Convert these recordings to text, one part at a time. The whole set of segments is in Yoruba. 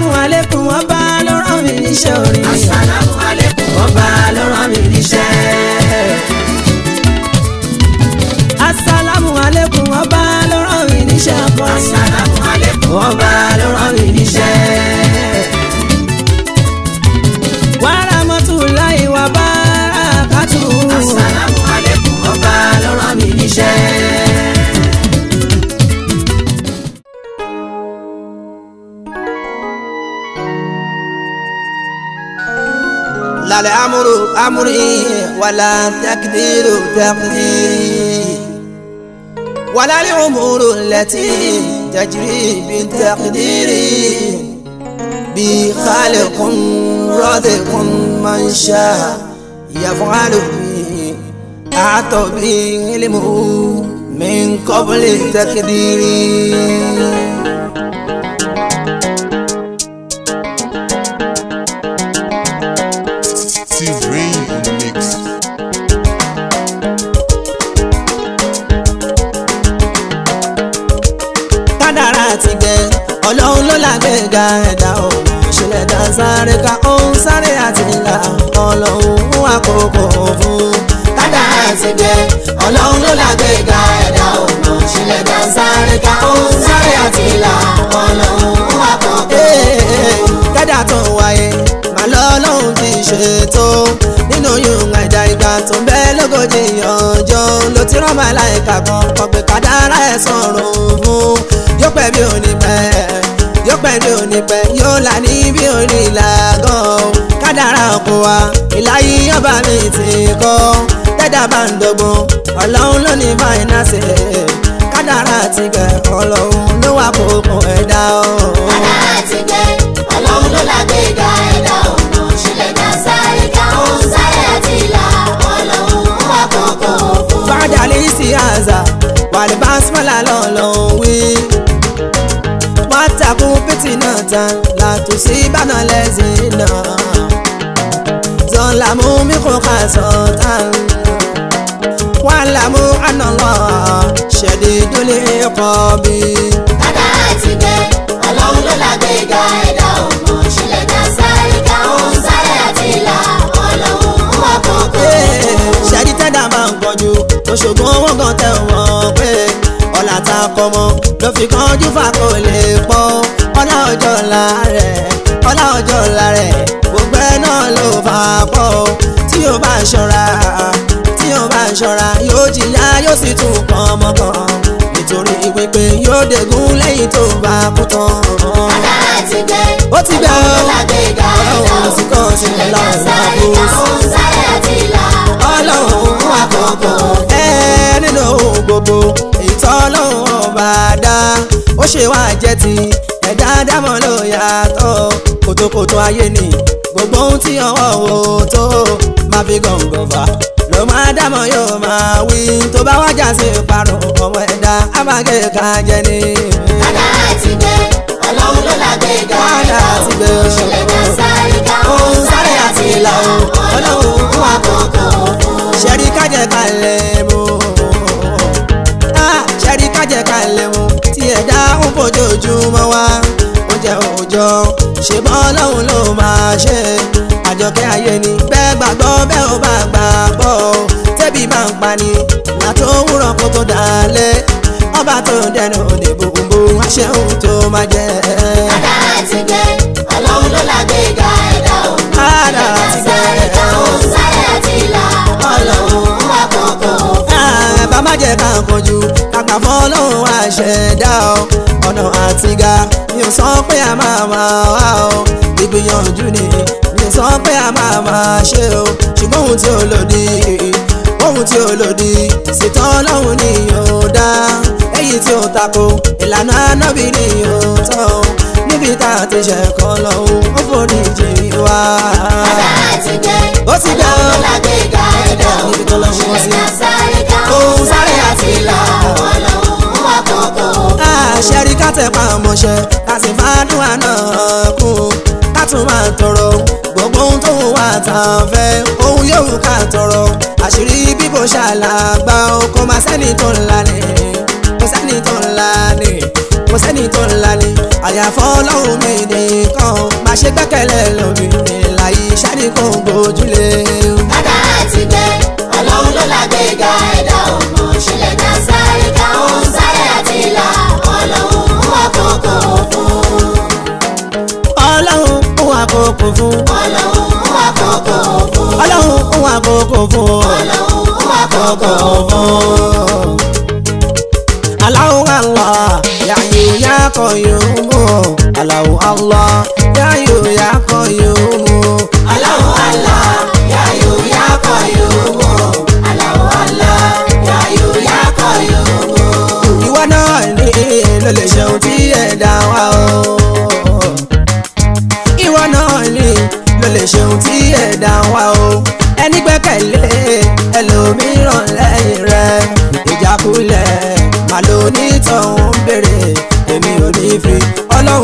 asalamu aleykum ọba ló rán mi níṣẹ́ orin. asalamu aleykum ọba ló rán mi níṣẹ́. asalamu aleykum ọba ló rán mi níṣẹ́ ọkọ. asalamu aleykum ọba. الأمر أمري ولا تقدير تقديري ولا الأمور التي تجري بالتقدير بخالق رازق من شاء يفعل به أعطى به علمه من قبل تقديري ọlọ́run àkókò fún kádà àtìgbẹ́ ọlọ́run ló lágbèéga ẹ̀dá ọ̀nà ìṣẹ̀lẹ̀ dá sáré ká ó ń sáré àtìlà ọlọ́run àkókò fún. kádà tó ń wáyé màá lọ ọlọ́run ti ṣètò nínú yóò àìdá ìgbà tó ń bẹ lógójì ọjọ́ ló ti rán màláìka kan kọ̀pẹ́ kádàrá ẹ̀ sọ̀rọ̀ fún yóò pẹ́ bí ò ní pẹ́ yóò pẹ́ bí ò ní pẹ́ yóò là ní bí ò ní là dára ọkọ wa ìláyé ọba mi ti kọ́ tẹ́dá bá ń dọ́gbọ́n ọlọ́run ló ní fàyínà sí ẹ̀ kádàrá ti gẹ̀ ọlọ́run ló wà kókó ẹ̀dá o. kádàrá ti gẹ̀ ọlọ́run ló lágbèéga ẹ̀dá ọ̀nà ṣílẹ̀ dá sáré káwọn sáré àti ìlà ọlọ́run wà kókó fún. fàdà lè ṣí àzà wàlúbà sọ́là lọ́lọ́ wí wọ́n takú pìtì náà tán látòsí ìbànú lẹ́sìn. لموا بخوخا صوتا واعلموا أن الله شديد العقاب أنا أتيكي ọlọ́run ló lágbèéga ẹ̀dá ọmọ ṣẹlẹ̀ dá sáré ká òun sáré àti ìlà ọlọ́run wà kókó. ṣàdítẹ́dá máa ń pọ̀jù òṣogbo owó gan tẹ̀ wọ́n kọmọ ló fi kánjú fà kò lè pọ̀ ọlá ọjọ́ ọ̀la rẹ̀ ọlá ọjọ́ ọ̀la rẹ̀ gbogbo ẹ̀ náà ló fà pọ̀ tí o bá ń ṣọ́ra tí o bá ń ṣọ́ra yóò jìyà yóò sì tún pọ̀ ọmọ kan nítorí wípé yóò dẹ̀gún lẹ́yìn tó bá kú tán. ọ̀la ti gbé ó ti gbé ọ̀rọ̀ òun sì kàn sílẹ̀ lọ́wọ́ ìlànà ọ̀sán ọlọ́run àkọ́kọ́. ṣe wá jẹ́ ti ẹ̀dá dámọ̀ ló yàtọ̀ kòtòkòtò ayé ni gbogbo ohun tí ọwọ́ wo tó máa fi gàngàn fà ló máa dámọ̀ yóò máa wí tó bá wájà sí ìparun ọmọ ẹ̀dá abágẹ́ka jẹ ni. dada ti gbé ọlọ́run ló lágbè ga ẹ̀dá ti gbé ṣẹlẹ̀ náà sáré ká ó sáré àti ìlà ó ọlọ́run fún àkókò fún. kájẹ̀ kalẹ̀ mọ́ ṣẹ́rí kájẹ̀ kalẹ̀ mọ́ fojoojúmọ́ wá oúnjẹ òòjọ́ ṣe bọ́ ọlọ́run ló máa ṣe àjọkẹ́ ayé ni bẹ́ẹ̀ gbàgbọ́ bẹ́ẹ̀ ò bá gbàgbọ́ tẹ́bí máa ń pani látó wúrọ̀ kó tó dalẹ̀ ọba tó dẹnu òde gbogbo aṣẹ́hùn tó máa jẹ́. kádàrá ti gbé ọlọ́run ló lágbèéga ẹ̀dá òun. kádàrá ti gbé. ká má jẹ́ ká kánjú kápá fọ́lọ́hún àṣẹ̀dá o ọ̀nà àtìgá mi ò sọ pé a máa máa wá o ìgbìyànjú ni mi ò sọ pé a máa máa ṣe o ṣùgbọ́n ohun tí ó lòdì ohun tí ó lòdì ṣètò ọlọ́run ni yóò dá èyí tí ó tako ìlànà ànábì ni yóò tọ́ o níbi tá a ti ṣẹ̀kọ́ lọ o ó foríjì wá. bàbá àti jẹ́ ó ti dá o lágbè ga ẹ̀dá o níbi tó lọ wọ́n sí. sáré ká òun sáré àti ìlà àwọn lọ́wọ́ wọn wá kọ̀ọ̀kan o. àṣẹrí pa ọmọṣẹ́ ká sì máa dún àná kú ká tún máa tọrọ gbogbo ohun tó wà tá a fẹ́ ohun yóò ká tọrọ àṣírí bíbò ṣàlàgbà o kò má sẹ́ni tó ńlá ni kò sẹ́ni tó ńlá ni kò sẹ́ni tó ń lani àyàfọ́ ọlọ́run mi nìkan máa ṣe gbẹ́kẹ̀lé lómi ìlàyé iṣẹ́ ni kò ń gbójúlé. bàbá àti gbé ọlọ́run ló lágbèéga ẹ̀dá ọmọ ṣẹlẹ̀ dá sáré ká ó ń sáré àti ìlà ọlọ́run fún àkókò fún. ọlọ́run fún àkókò fún. ọlọ́run fún àkókò fún. ọlọ́run fún àkókò fún. ọlọ́run fún àkókò fún. Allahu Allah ya ya ko Qayyumu Allahu Allah ya ya ko Qayyumu. Allahu Allah ya ya ko Qayyumu Allahu Allah ya yà Qayyumu. ìwọ náà ní ló lè ṣeun tí ẹ̀dá wa o. ìwọ náà ní ló lè ṣeun tí ẹ̀dá wa o. ẹni gbẹ́kẹ̀lé.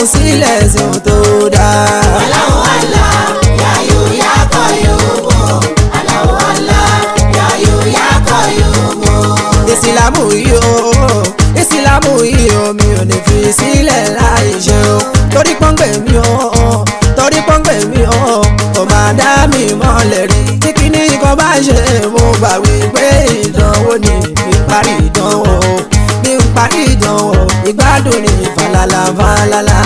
sílẹ̀ sùn tó dáa. aláwọ̀ àlá yàyò yàkọ̀ yóò bọ̀ aláwọ̀ àlá yàyò yàkọ̀ yóò bọ̀. ìsìlámù yìí o ìsìlámù yìí o mi ò lè fi sílẹ̀ láì ṣe o torí pọ́npẹ́ mi o torí pọ́npẹ́ mi o kò máa dá mi mọ́lẹ̀ rí tí kíní kan bá ṣe mo gbà wípé ìdánwò ni parí ìdánwò bí parí ìdánwò ìgbádùn ni falala falala.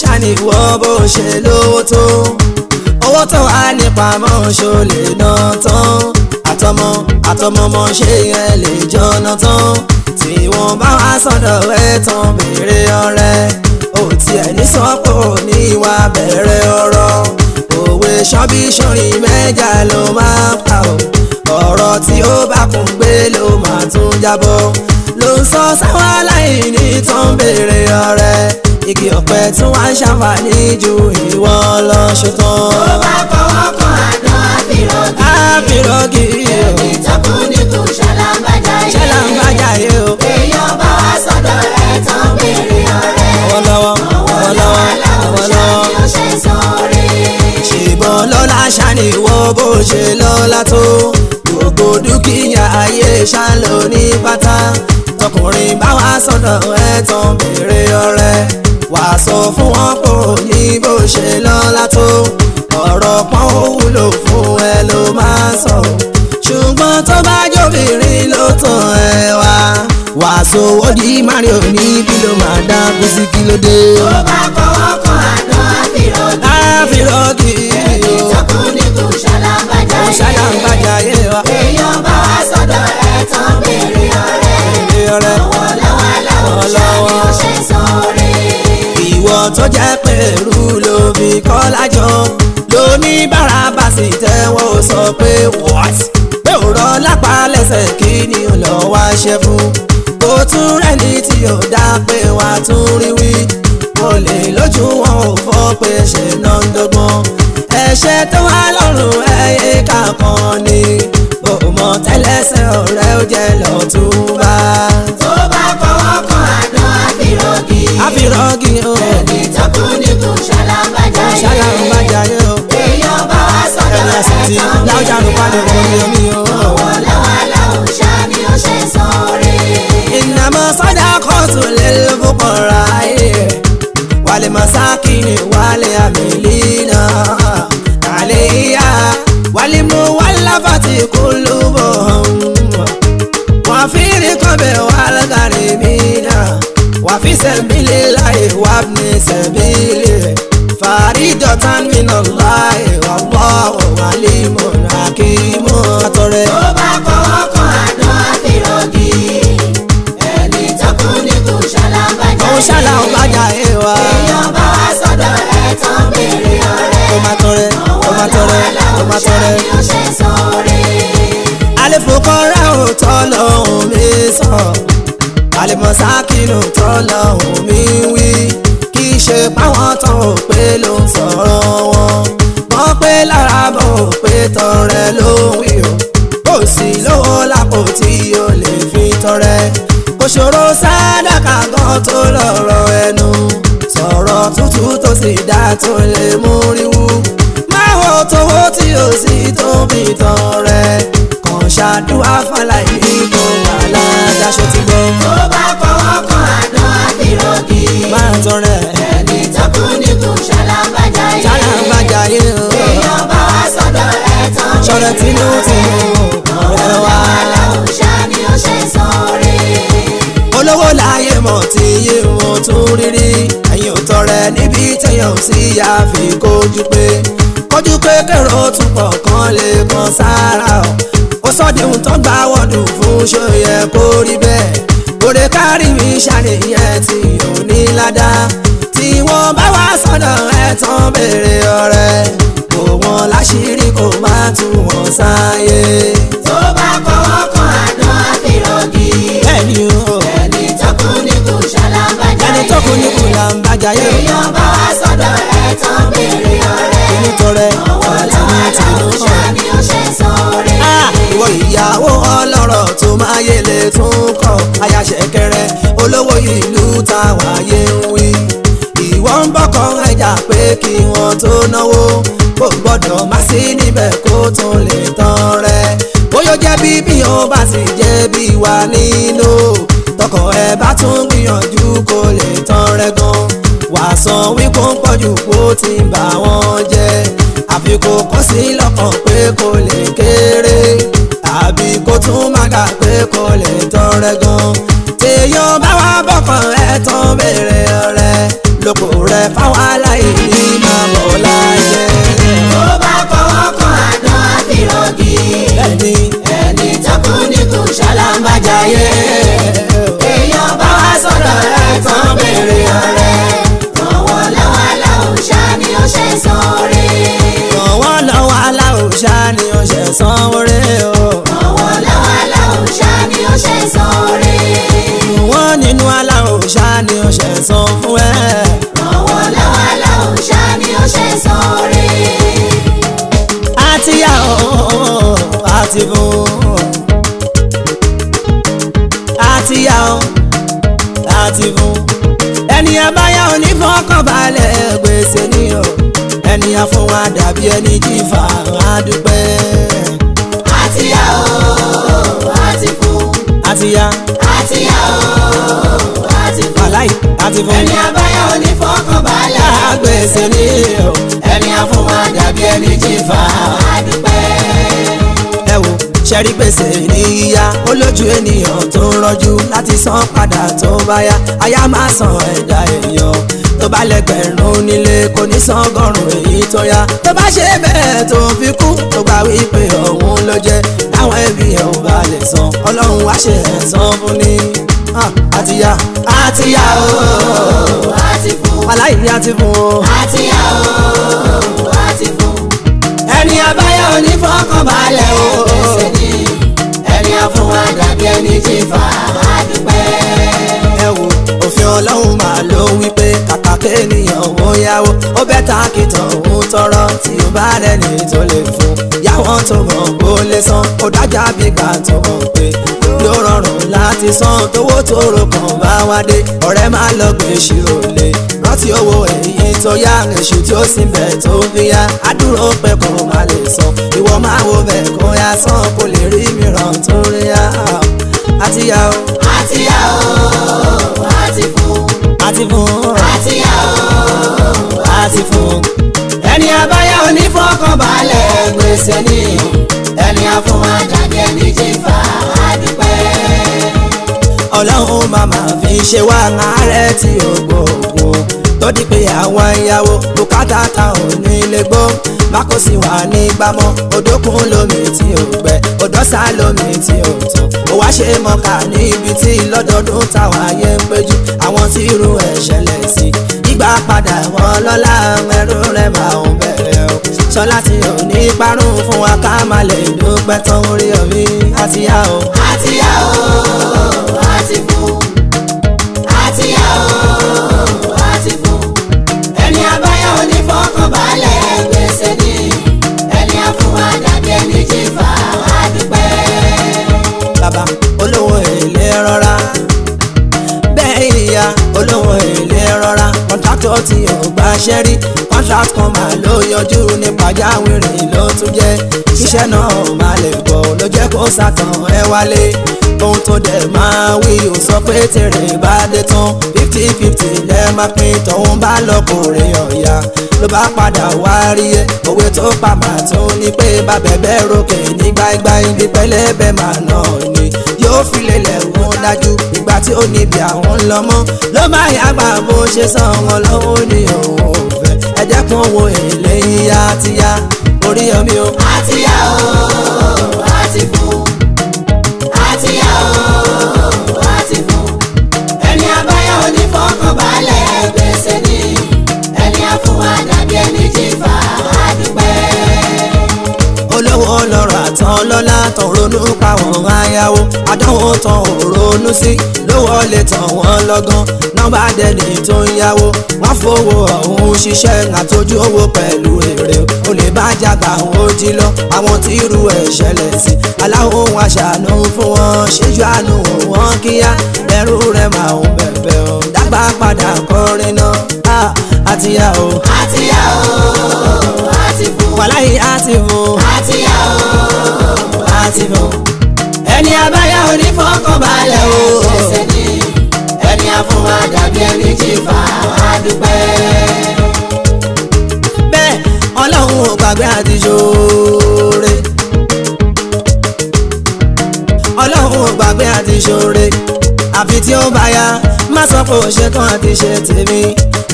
ṣàníwọ́ bó ṣe lówó tó owó tó a lè pamọ́ ṣó lè ná tán àtọmọ àtọmọmọ ṣé yẹn lè jọ́nà tán tí wọ́n bá wá sọ̀dọ̀ ẹ̀ tán béèrè ọ̀rẹ́ ò tiẹ̀ ní sọ́pọ̀ ní wá bẹ̀rẹ̀ ọ̀rọ̀ òwe ṣọ́bí ṣorin mẹ́jà ló máa pa ọ́ ọ̀rọ̀ tí ó bá kún gbé ló máa tún jábọ́ ló ń sọ sáwọn aláìní tán béèrè ọ̀rẹ́ igi ọ̀pẹ tí wọ́n ṣàǹfààní ju ìwọ lọ ṣetán. ó bá fọwọ́ kan àná àbírògì. àbírògì. èmi tọkùn ní kò ṣàlàmbájá yé. ṣàlàmbájá yé o. èèyàn bá wá sọ́dọ̀ rẹ̀ tán béèrè ọ̀rẹ́. ọwọ́lọ́wọ́ ọwọ́lọ́wọ́ ọwọ́lọ́wọ́. ṣèbọn lọ́la ṣàníwọ́ bó ṣe lọ́la tó. gbogbo dúkìá ayé ṣàlọ́ ní pátá tọkùnrin bá wá ẹ̀ tán béèrè ọ̀rẹ́ wà á sọ fún wọn kò ní bó ṣe lọ́lá tó ọ̀rọ̀ pọ́n ó wúlò fún ẹ ló máa sọ ṣùgbọ́n tó bá jóbìnrin ló tàn ẹ wá wà á sọ owó di mario ní kí ló máa dá kó sí kí ló dé. tó bá fọwọ́ kan àná àfìrọ́gì. àfìrọ́gì. ẹni tó kún ní kò ṣàlàǹbàjá kò ṣàlàǹbàjá yé wa. èèyàn bá wa sọ̀dọ̀ ẹ̀ tán bèrè ọ̀rẹ́. ọ̀rẹ́. lọ́wọ́ lọ́wọ́ lọ́wọ́ ṣàbí ó ṣe ọ̀rọ̀ tó jẹ́ pẹ̀lú ló fi kọ́ lájọ lóníbàárà bá sì tẹ́wọ́ sọ pé what pé òrọ̀ lápá lẹ́sẹ̀ kí ni ọ̀lọ́ wá ṣe fún kó tún rẹ́ni tí ò dá pé wàá tún rí wí olè lójú wọn ò fọ́ pé ṣe náà ń dọ́gbọ́n ẹ̀ṣẹ̀ tó wá lọ́rùn ẹ̀yẹ kankan ni òun mọ̀ ọ̀rẹ́ ó jẹ́ lọ́tún bá. sákìlù tọ́lá omi wí kì í ṣe páwọn tán ò pé ló ń sọ̀rọ̀ wọn wọ́n pé lára bọ̀ ò pé tọrẹ ló ń wí o kò sí lówó lápò tí o lè fi tọrẹ kò ṣòro sádàkà gan tó lọ́rọ̀ ẹnu sọ̀rọ̀ tútù tó sì dá tó lè mú ríwú máa wo tówó tí o sì tó fi tọrẹ kàn ṣàdúrà fàlàyé kò wà ládàṣọ ti ọ̀rọ̀ tinú tinú ọ̀rọ̀ wa. aláwùjá ni ó ṣe sọ̀rí. olówó láyé mọ̀ tí iye wọn tún rírí ẹ̀yìn ò tọrẹ níbi tẹ̀yàn sí àfi kójú pé kójú pé kẹrọ túbọ̀ kan lè kan sára ọ̀ ó sọ́dẹ̀hùn tó gbà wọ́dùn fún ṣó yẹ kó rí bẹ́ẹ̀ òde mi ṣàníyàn tí ò ní ládàá ìwọ̀n bá wá sọ̀nà ẹ̀tàn béèrè ọ̀rẹ́ kò wọ́n láṣìírí kò má tú wọn sáyé. tó bá fọwọ́ kan àná àfìrọ́gì. bẹ́ẹ̀ni o. ẹni tó kú ní kù ṣàlàbàjáyé. ẹni tó kú ní kù làǹbàjáyé. èèyàn bá wá sọ̀nà ẹ̀tàn béèrè ọ̀rẹ́. èmi tọrẹ ọwọ́ lọ́wọ́ làwọn ṣàní ó ṣe sọ̀rẹ́ ìwọ ìyàwó ọlọ́rọ̀ tó máa yẹlẹ̀ tún kọ́ aya olówó ìlú táwa yẹ ń rẹjà pé kí wọ́n tó náwó kò gbọ́dọ̀ má sí níbẹ̀ kó tún lè tán rẹ bóyá jẹ́ bíbí ó bá sì jẹ́ bí wà nínú tọkọ ẹ bá tún gbìyànjú kó lè tán rẹ gan wàá san wípé ń pọ̀jù kó ti ń bà wọ́n jẹ́ àfi kọ́ sí lọ́kàn pé kò lè kéré àbí kò tún má kà pé kò lè tán rẹ gan tèèyàn bá wà bọ̀kàn ẹ̀ tán bèrè rẹ dòkò rẹ fáwọn aláìní máa bọ̀ láyé. tó bá fọwọ́ kan àná àbírògì ẹni ẹni tọ́kù ní kò ṣàlàmbájáyé. èèyàn bá wá sọ̀rọ̀ rẹ̀ tán béèrè ọ̀rẹ́. ọ̀wọ́ lọ́wọ́ aláòṣà ni ó ṣe sóore. ọ̀wọ́ lọ́wọ́ aláòṣà ni ó ṣe sóore o. ọ̀wọ́ lọ́wọ́ aláòṣà ni ó ṣe sóore. wọ́n nínú aláòṣà ni ó ṣe sọ ti bò ó àti yá ó àti bò ó ẹni abáyá onífọkànbalẹ̀ gbèsè níyọ ẹni afún wa dàbí ẹni jìfà àdúpẹ́. àti yá ó àti bò ó àti yá àti yá ó àti bò ó aláì àti bò ó ẹni abáyá onífọkànbalẹ̀ gbèsè níyọ ẹni afún dàbí ẹni jìfà jẹ́rí gbèsè níyà ó lójú ènìyàn tó ń rọ́jú láti san padà tó bá yá aya máa san ẹ̀dá èèyàn tó bá lẹ́gbẹ̀rún nílé kò ní san ọgọ́rùn èyí tó yá tó bá ṣe bẹ́ẹ̀ tó fi kú tó gbà wípé òun ló jẹ́ táwọn ẹbí ẹ̀ ò bá san ọlọ́run wá ṣe ẹ̀san fún ni àtìyá àtìyá ooo àti fún aláìní àti fún ooo àtìyá ooo ẹni àbáyọ onífọkànbalẹ̀ o ẹni àfọwọ́ dàbí ẹni tí fà á dúpẹ́. ẹ wo òfin ọlọ́run máa ló wípé kàkà kéènìyàn owó yáwó ó bẹ́ ta kìtàn òun tọrọ tí ó bá rẹ̀ ní tó lè fún yàwọn tó mọ̀ gbó lé san ó dájà bí gbà tó mọ̀ pé ti san tówó tóró kan bá wá dé ọ̀rẹ́ máa lọ gbé ṣe ò lè rántí owó èyí tó yá èṣù tí ó sì bẹ̀ tó fi yá àdúró pé kò má lè san ìwọ máa wo bẹ̀ kó yá san kó lè rí mìíràn tó rí yá àtìyá o. àtìyá o àti fún. àti fún. àtìyá o àti fún. ẹni abáyá onífọkànbalẹ̀ gbèsè ni ẹni afún ajá bí ẹni jìfà màmá fi ṣe wá ààrẹ tí ó gbogbo tó di pé àwọn ìyàwó bùkátà táwọn ní ilé gbọ́ mákòsí wà nígbàmọ́ odókun lómi tí ó gbẹ odòsà lómi tí ó tọ́ ó wá ṣe mọ́ka níbi tí lọ́dọọdún táwọn ayé ń péjú àwọn tí irú ẹ̀ ṣẹlẹ̀ sí gbígbà padà wọn lọ́la ẹrú rẹ̀ máa ń bẹ̀rẹ̀ o sọlá tí ò ní parun fún wa ká má lè dúpẹ́ tán orí omi àtìyá o àtìyá o. tí ò gbà ṣẹ́ rí contract kan máa lo yọjú ní pàjáwìrì ló tún jẹ́ iṣẹ́ náà máa lè bọ̀ ló jẹ́ kó sàtàn ẹ wálé ohun tó dẹ̀ máa wí ò sọ pé tèrè bá dé tán fifty fifty lẹ́ máa pín tọ̀hún bá lọ́kùnrin ọ̀yà ló bá padà wá rí ẹ òwe tó pa màá tó ní pé bàbẹ̀ bẹ́ẹ̀ ròkè ní gbáígbáí bí pẹlẹbẹ màá náà ni yóò fi lélẹ̀ wọ lajú ìgbà tí ó níbi àwọn ń lọ mọ́ ló má yá gbà bó ṣe san wọn lọ́wọ́ ní òun òfẹ́ ẹ dẹ́kun wo èlé yíyá ti yá orí omi o. àti o àti fún àti o àti fún ẹni abáyá onífọkànbalẹ̀. ronú pa wọ́n ayáwó àdánwò tán ò ronú sí lówó lè tàn wọ́n lọ́gán nọ́mbà dẹ́ni tó ń yáwó wọ́n fowó ọ̀hún ṣiṣẹ́ àtọ́jú owó pẹ̀lú èrè o lè bá jàgbá ó jí àwọn tí irú ẹ̀ ṣẹlẹ̀ sí aláwọ̀ ohun àṣàánú fún wọn ṣíjú àánú wọn kíá ẹrú rẹ̀ máa ń bẹ̀bẹ̀ ọ̀ dágbà padà kọrin náà àtìyá o àtìyá o àti wàláyé àti àtìyá o ti bọ̀. ẹni abáyá onífọkànbalẹ̀ o. ẹni afúnwa dàbí ẹni jìfà àdúpẹ́. bẹ́ẹ̀ ọlọ́run ò gbàgbé àti ṣoore. ọlọ́run ò gbàgbé àti ṣoore. àfi tí ó bá yá má sọ pé ó ṣe tán àti ṣe tèmi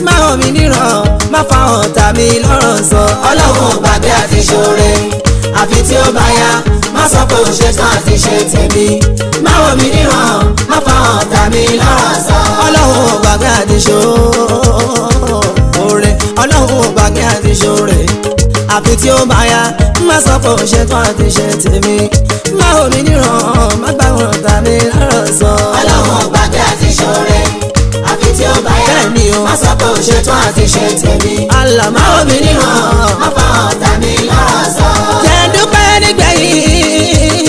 má hàn mí níràn má fa ọ̀tá mi lọ́rùn sọ. ọlọ́run ò gbàgbé àti ṣoore àfi tí ó bá yá má sọ pé òṣè tán àti ṣe tèmi má wò mí níhàn má fa hàn tàbí lọ́rọ̀ sọ. ọlọ́run ò gbàgbé àti ṣoore ọlọ́run ò gbàgbé àti ṣoore àfi tí ó bá yá má sọ pé òṣè tán àti ṣe tèmi má wò mí níhàn má fa hàn tàbí lọ́rọ̀ sọ. ọlọ́run ò gbàgbé àti ṣoore àfi tí ó bá yá má sọ pé òṣè tán àti ṣe tèmi má wò mí níhàn má fa hàn tàbí lọ́rọ̀ sọ nígbẹ̀yìn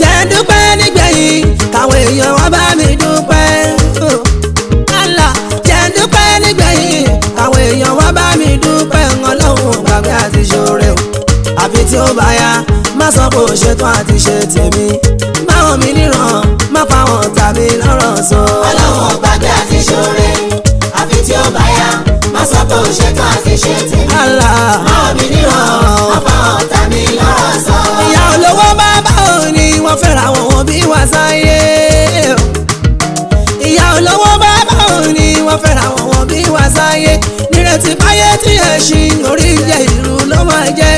jẹ́ dúpẹ́ nígbẹ̀yìn káwọn èèyàn wọ́n mi dúpẹ́ Allah jẹ́ dúpẹ́ nígbẹ̀yìn káwọn èèyàn mi dúpẹ́ ọlọ́run ò gbàgbé àti ṣoore o àfi tí ó bá yá má sọ pé ó àti ṣe tèmi má hàn mí níran má fáwọn ọ̀tá mi lọ́rọ̀ sọ. ọlọ́run ò gbàgbé àti ṣoore àfi tí ó bá yá má sọ pé ó ṣetán àti ṣe tèmi má hàn mí níran. wọn fẹ́ra wọn wọn bí wá sáyé ìyá olówó bàbá òun ni wọn fẹ́ra wọn wọn bí wá sáyé nírètí báyé tí ẹ ṣì lórí ìyẹ ìlú ló máa jẹ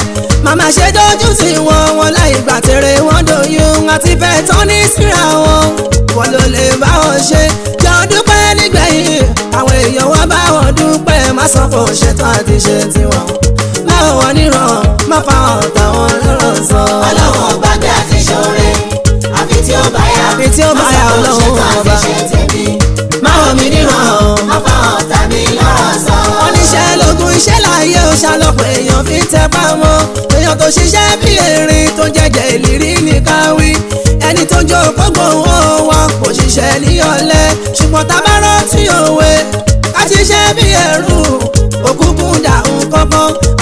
màmá ṣe dójú tì wọn wọn láì gbà tèrè wọn dòyún àti fẹ́ tán ní síra wọn wọn ló lè bá wọn ṣe jọ dúpẹ́ nígbẹ̀yìn àwọn èèyàn wọn bá wọn dúpẹ́ má sọ fún ṣètò àti ṣe tiwọn láwọn wọn níran má fa ọ̀tá wọn lọ́rọ̀ sọ. tí ó bá yà ọ́ lọ́wọ́ ọba. máwọ̀ mi níwọ̀n. ọ̀tá mi lọ́rọ̀ sọ. oníṣẹ́ lógún iṣẹ́ láàyè ó ṣàlọ́pọ̀ èèyàn fi tẹ́ bá wọn. èèyàn tó ṣiṣẹ́ bí erin tó jẹ́jẹ́ ìlérí ní káwí. ẹni tó jó kógbó wọn kò ṣiṣẹ́ ní ọ̀lẹ. ṣùgbọ́n tábàárọ̀ tí òwe ká ṣiṣẹ́ bí ẹrú òkúkú dà ń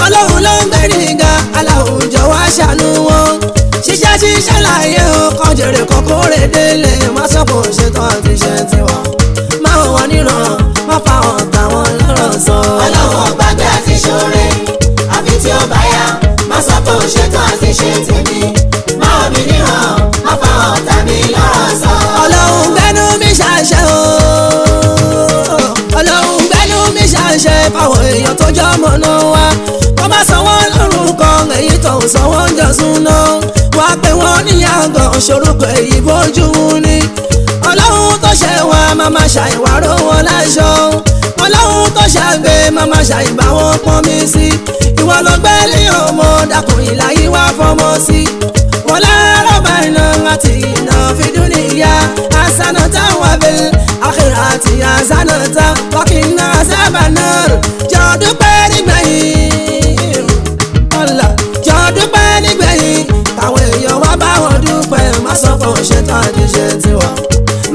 ọlọ́run ló ń gbẹ́rìngà aláwùjọ wá ṣàánú wọn iṣẹ́ tí ṣàlàyé o kọjèrè kọ́kọ́ rèdè lè má sọ̀kò ṣetán àti iṣẹ́ tiwa máa wọ̀ níran. lọ́gàn ṣorúkọ èyí bójú ni ọlọ́run tó ṣe wá màmá ṣàìwárò wọn láṣọ ọlọ́run tó ṣàgbé màmá ṣàìbá wọn pọ́n mi sí ìwọ ló gbé ní ọmọ dàkún ìlàyé wá fọmọ sí wọn láàárọ̀ báyìí náà àti iná fídún níyà àṣánátà wà bẹ́ẹ̀ àkìrà àti àṣánátà wákìnnà sábàánà jọ̀ọ́dún pẹ́ nígbà yìí jọ̀ọ́dún pẹ́. ọlọ́run ṣetán àtúnṣe tiwa.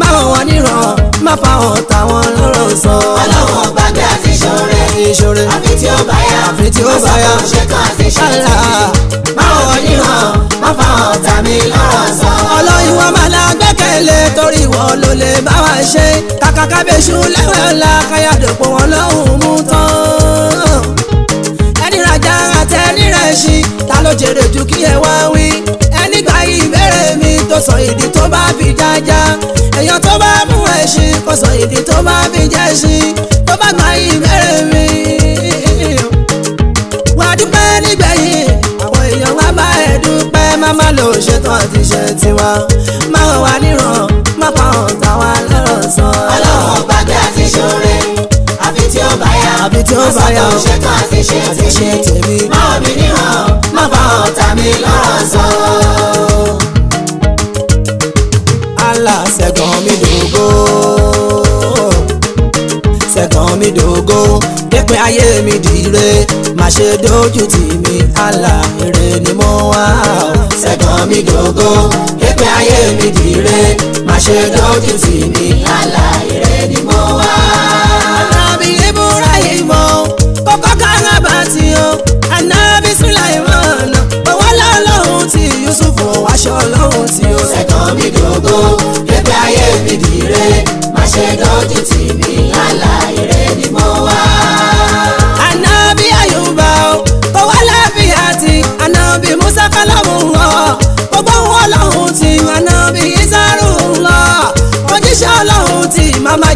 má wọ̀ wọ́n nírọ̀ má fa wọn táwọn lọ́rọ̀ sọ. ọlọ́run ọba bí a ti ṣoore. ìṣoore àfi tí ó bá yá. àfi tí ó bá yá. ọlọ́run ṣetán àtúnṣe tiwa. má wọ̀ wọ́n nírọ̀ má fa wọn tà mí lọ́rọ̀ sọ. ọlọ́run ìwọ máa la gbẹ́kẹ̀lé torí ìwọ ló lè bá wa ṣe. kàkà kábíyèsí lẹ́wọ̀n ńlá káyàdógbò wọn lọ́hùn mú tán. ẹni rajà àtẹ ẹni rẹ̀ ṣí ta ló jèrè ju kí ẹ wá wí sọ ìdí tó bá fi jájá èèyàn tó bá mú ẹṣin kò sọ ìdí tó bá fi jẹ́ṣin tó bá gbà yín mẹ́rẹ̀ mi. wà á dúpẹ́ nígbẹ̀yìn àwọn èèyàn wá bá ẹ dúpẹ́ má má lò ṣetán àti ṣe tiwa má hàn wá níràn má pa hàn táwa lọ́rọ̀ sọ. ọlọ́run gbàgbé àti ṣoore àfi tí ó bá yá àfi tí ó bá yá o ṣetán àti ṣe àti ṣe tèmi má hàn mí níràn má pa hàn tàmí lọ́rọ̀ sọ. mi dogo, dépin ayé mi dìre má ṣe dójú tì mí àlà èrè ni mo wá ṣẹ̀gàn mi dogo, dépin ayé mi dìre má ṣe dójú tì mí àlà èrè ni mo wá. Ànábì Ibrahim kọ́kọ́ kára bá ti o Ànábì Sulaiman owó lọ́lọ́run ti Yusuf wáṣọ lọ́run ti o. ṣẹ̀gàn mi dogo, dépin ayé mi dìre má ṣe dójú tì mí àlà.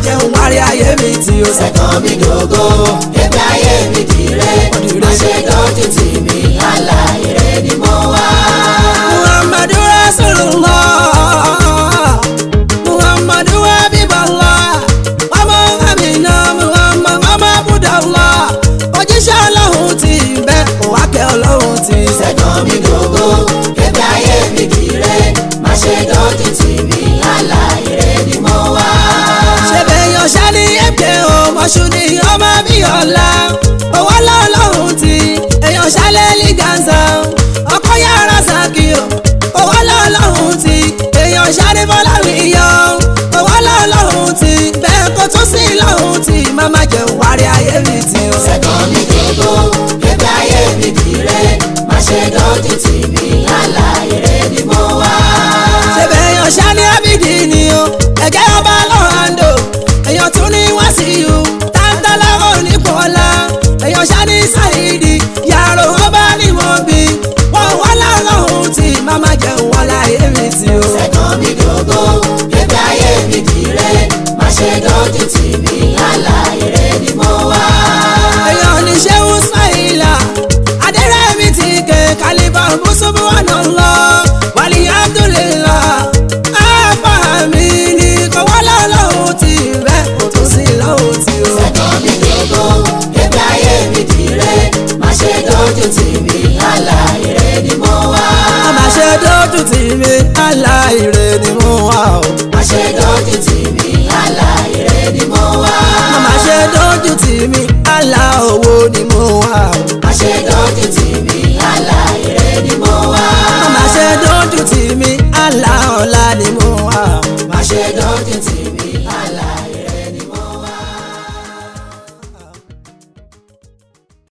jẹun wárí ayé mi tí ó sẹ̀kàn mi dògó. Ètò ayé mi kì í rẹ̀. kárí ayé mi. sí mi àlà owó ni mo wà o.